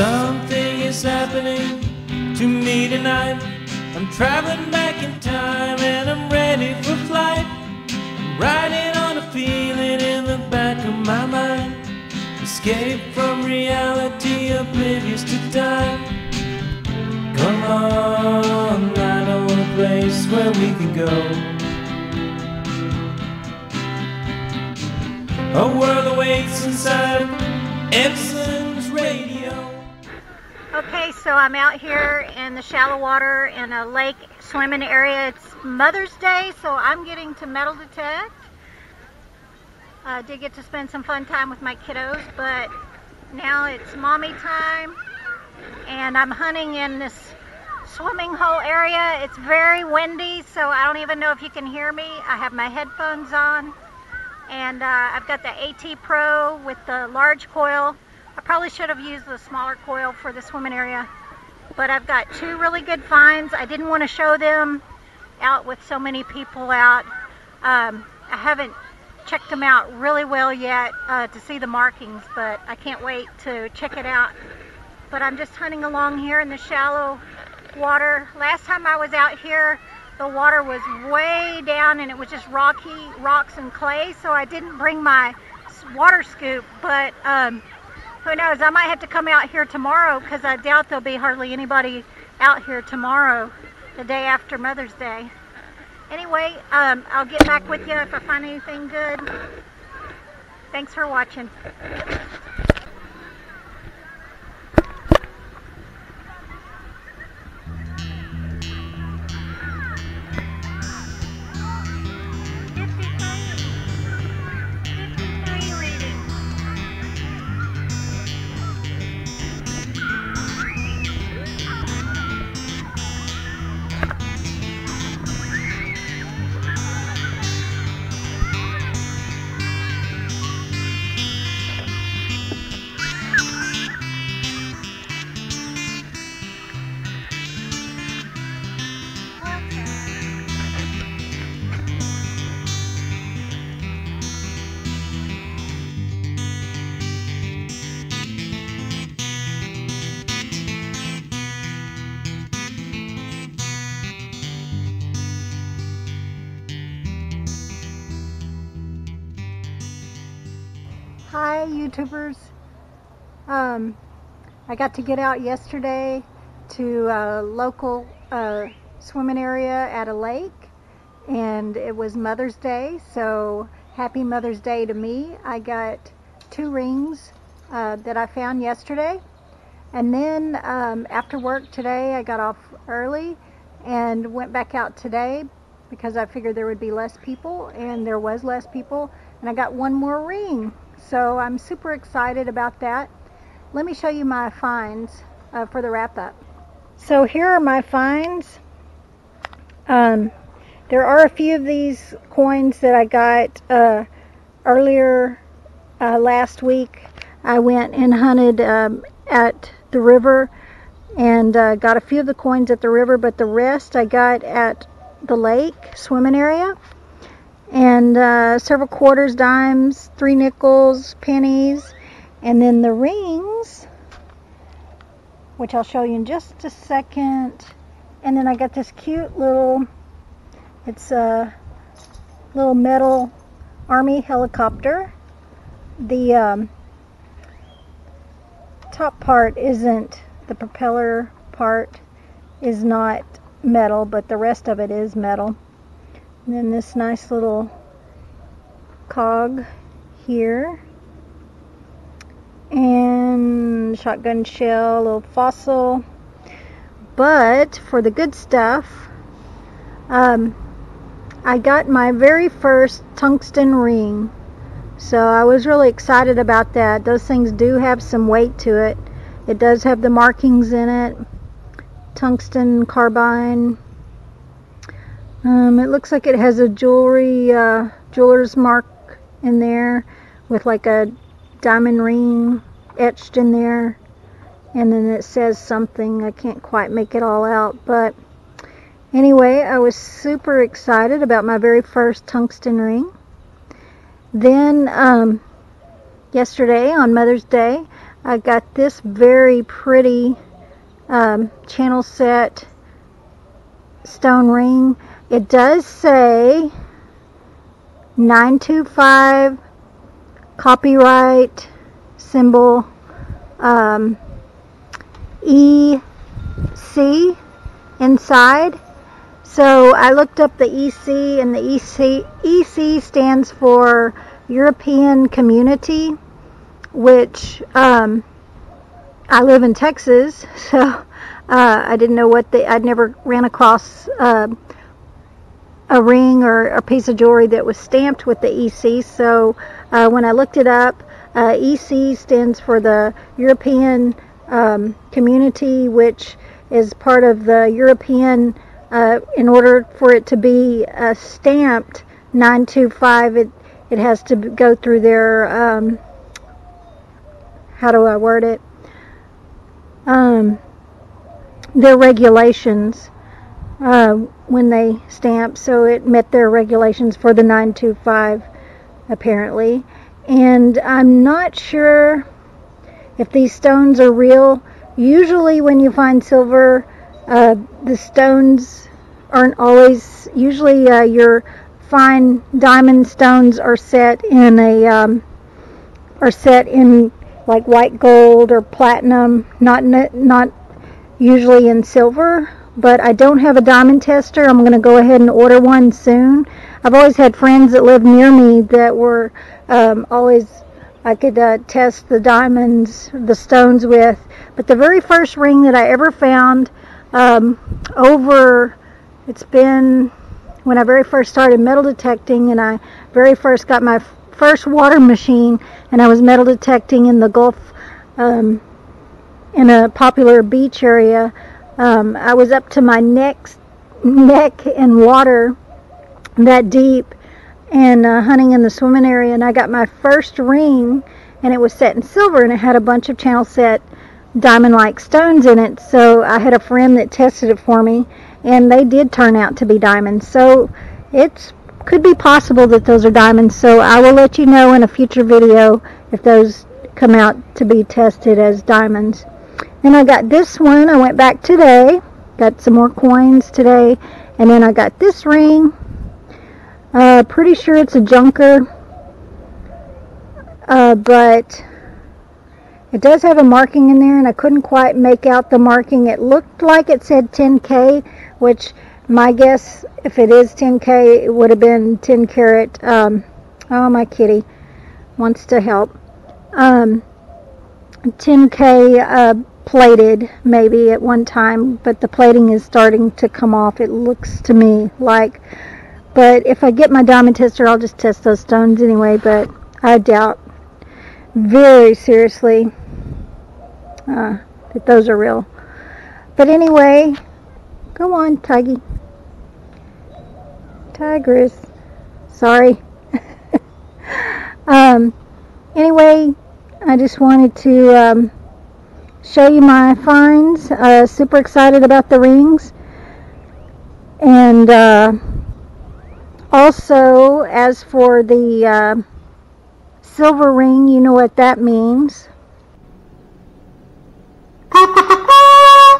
Something is happening to me tonight. I'm traveling back in time and I'm ready for flight. I'm riding on a feeling in the back of my mind. Escape from reality, oblivious to time. Come on, I know a place where we can go. A world awaits inside. Okay, so I'm out here in the shallow water in a lake swimming area. It's Mother's Day, so I'm getting to metal detect. I did get to spend some fun time with my kiddos, but now it's mommy time, and I'm hunting in this swimming hole area. It's very windy, so I don't even know if you can hear me. I have my headphones on, and uh, I've got the AT Pro with the large coil. I probably should have used the smaller coil for the swimming area, but I've got two really good finds. I didn't want to show them out with so many people out. Um, I haven't checked them out really well yet uh, to see the markings, but I can't wait to check it out. But I'm just hunting along here in the shallow water. Last time I was out here, the water was way down and it was just rocky rocks and clay, so I didn't bring my water scoop, but um, who knows, I might have to come out here tomorrow because I doubt there'll be hardly anybody out here tomorrow, the day after Mother's Day. Anyway, um, I'll get back with you if I find anything good. Thanks for watching. Hi YouTubers. Um, I got to get out yesterday to a local uh, swimming area at a lake and it was Mother's Day so happy Mother's Day to me. I got two rings uh, that I found yesterday and then um, after work today I got off early and went back out today because I figured there would be less people and there was less people and I got one more ring so I'm super excited about that. Let me show you my finds uh, for the wrap up. So here are my finds. Um, there are a few of these coins that I got uh, earlier uh, last week. I went and hunted um, at the river and uh, got a few of the coins at the river, but the rest I got at the lake swimming area and uh, several quarters, dimes, three nickels, pennies, and then the rings, which I'll show you in just a second. And then I got this cute little, it's a little metal army helicopter. The um, top part isn't, the propeller part is not metal, but the rest of it is metal. And then this nice little cog here. And shotgun shell, little fossil. But for the good stuff, um, I got my very first tungsten ring. So I was really excited about that. Those things do have some weight to it. It does have the markings in it. Tungsten carbide um, it looks like it has a jewelry, uh, jeweler's mark in there with like a diamond ring etched in there. And then it says something. I can't quite make it all out. But anyway, I was super excited about my very first tungsten ring. Then um, yesterday on Mother's Day, I got this very pretty um, channel set stone ring. It does say 925 copyright symbol um, EC inside. So I looked up the EC and the EC, EC stands for European Community, which um, I live in Texas, so uh, I didn't know what they, I'd never ran across uh, a ring or a piece of jewelry that was stamped with the EC. So uh, when I looked it up, uh, EC stands for the European um, Community, which is part of the European uh, in order for it to be uh, stamped 925 it it has to go through their um, how do I word it um, their regulations uh, when they stamped, so it met their regulations for the 925 apparently. And I'm not sure if these stones are real. Usually when you find silver uh, the stones aren't always, usually uh, your fine diamond stones are set in a, um, are set in like white gold or platinum, not, not usually in silver, but I don't have a diamond tester. I'm going to go ahead and order one soon. I've always had friends that live near me that were um, always I could uh, test the diamonds, the stones with. But the very first ring that I ever found um, over, it's been when I very first started metal detecting and I very first got my first water machine and I was metal detecting in the Gulf um, in a popular beach area. Um, I was up to my neck, neck in water that deep and uh, hunting in the swimming area and I got my first ring and it was set in silver and it had a bunch of channel set diamond like stones in it. So I had a friend that tested it for me and they did turn out to be diamonds. So it could be possible that those are diamonds. So I will let you know in a future video if those come out to be tested as diamonds then I got this one I went back today got some more coins today and then I got this ring uh, pretty sure it's a junker uh, but it does have a marking in there and I couldn't quite make out the marking. It looked like it said 10K, which my guess, if it is 10K, it would have been 10 karat. Um, oh, my kitty wants to help. Um, 10K uh, plated maybe at one time, but the plating is starting to come off. It looks to me like, but if I get my diamond tester, I'll just test those stones anyway, but I doubt very seriously uh, that those are real. But anyway, go on, Tiggy. Tigress. Sorry. um, anyway, I just wanted to um, show you my finds. Uh, super excited about the rings. And uh, also, as for the uh, silver ring, you know what that means.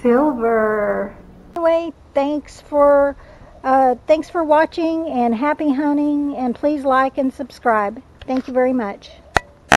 Silver. Anyway, thanks for uh, thanks for watching and happy hunting and please like and subscribe. Thank you very much.